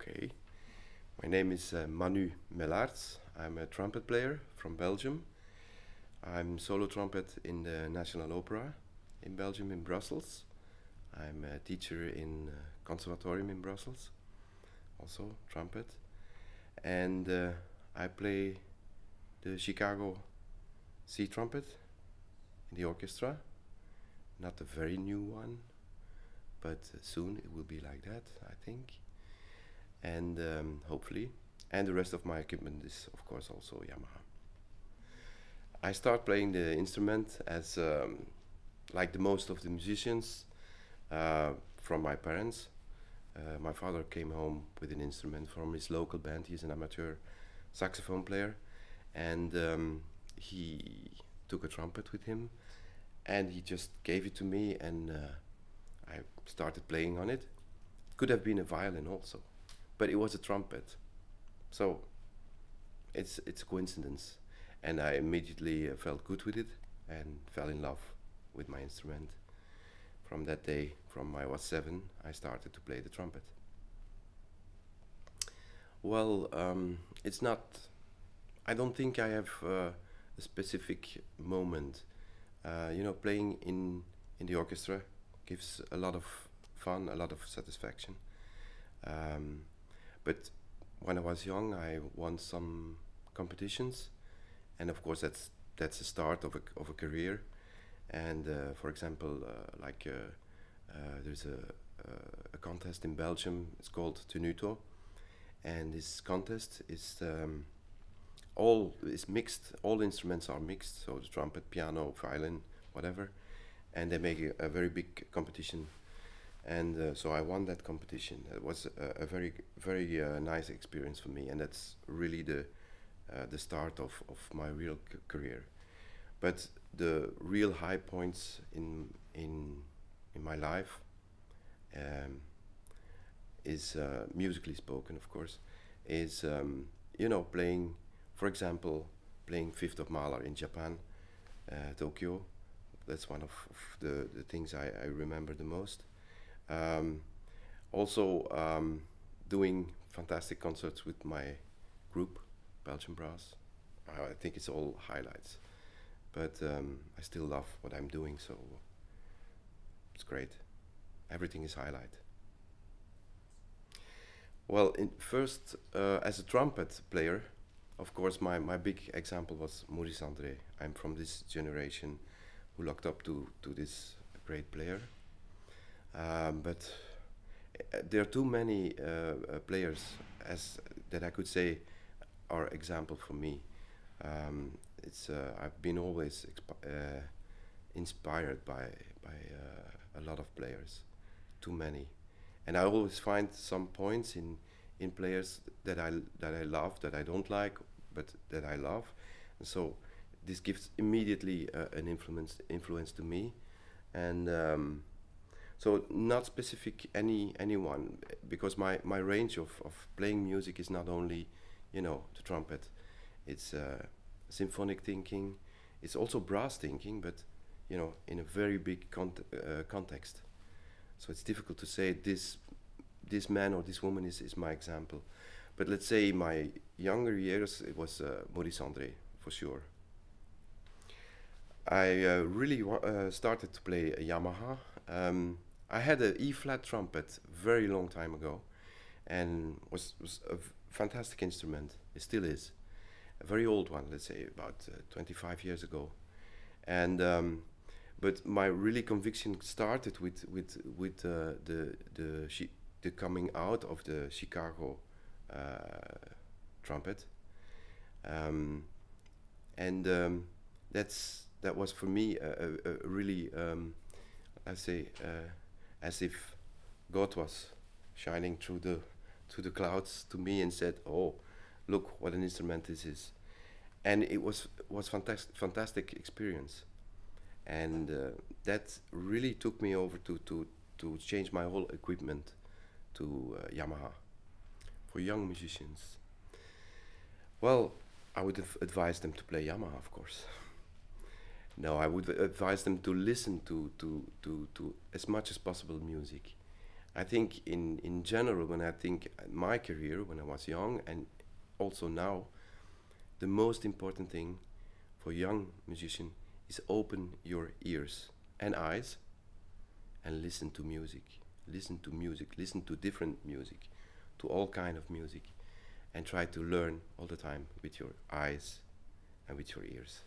Okay. My name is uh, Manu Mellaerts. I'm a trumpet player from Belgium. I'm solo trumpet in the National Opera in Belgium, in Brussels. I'm a teacher in uh, Conservatorium in Brussels, also trumpet. And uh, I play the Chicago C trumpet in the orchestra. Not a very new one, but soon it will be like that, I think. And um, hopefully. And the rest of my equipment is, of course, also Yamaha. I start playing the instrument as um, like the most of the musicians uh, from my parents. Uh, my father came home with an instrument from his local band. He's an amateur saxophone player, and um, he took a trumpet with him, and he just gave it to me, and uh, I started playing on it. Could have been a violin also, but it was a trumpet, so it's it's a coincidence, and I immediately uh, felt good with it and fell in love with my instrument. From that day, from I was seven, I started to play the trumpet. Well, um, it's not. I don't think I have uh, a specific moment. Uh, you know, playing in in the orchestra gives a lot of fun, a lot of satisfaction. Um, but when I was young, I won some competitions, and of course that's that's the start of a of a career. And uh, for example, uh, like uh, uh, there's a, a contest in Belgium. It's called Tenuto, and this contest is um, all is mixed. All instruments are mixed, so the trumpet, piano, violin, whatever, and they make a, a very big competition. And uh, so I won that competition. It was a, a very very uh, nice experience for me, and that's really the uh, the start of, of my real career. But the real high points in in in my life um, is uh, musically spoken, of course, is um, you know playing, for example, playing Fifth of Mahler in Japan, uh, Tokyo. That's one of, of the, the things I, I remember the most. Um, also, um, doing fantastic concerts with my group, Belgian Brass. I think it's all highlights but um, I still love what I'm doing, so it's great. Everything is highlight. Well, in first, uh, as a trumpet player, of course, my, my big example was Maurice André. I'm from this generation who looked up to, to this great player. Um, but uh, there are too many uh, uh, players as that I could say are example for me. Um, it's I've been always inspired by by a lot of players, too many, and I always find some points in in players that I that I love that I don't like but that I love, and so this gives immediately uh, an influence influence to me, and. Um, so not specific any anyone because my, my range of, of playing music is not only you know the trumpet it's uh, symphonic thinking. It's also brass thinking, but you know, in a very big cont uh, context. So it's difficult to say this this man or this woman is, is my example. But let's say my younger years, it was uh, Maurice André for sure. I uh, really uh, started to play a Yamaha. Um, I had an E flat trumpet very long time ago, and was was a fantastic instrument. It still is a very old one, let's say about uh, 25 years ago. And um, but my really conviction started with with with uh, the the the coming out of the Chicago uh, trumpet. Um, and um, that's that was for me a, a, a really um, I say uh, as if God was shining through the through the clouds to me and said, "Oh, look what an instrument this is. And it was was fantastic fantastic experience. And uh, that really took me over to to to change my whole equipment to uh, Yamaha for young musicians. Well I would have advised them to play Yamaha of course no I would advise them to listen to to to to as much as possible music. I think in in general, when I think my career when I was young and also now, the most important thing for young musician is open your ears and eyes and listen to music. Listen to music. Listen to different music to all kind of music and try to learn all the time with your eyes and with your ears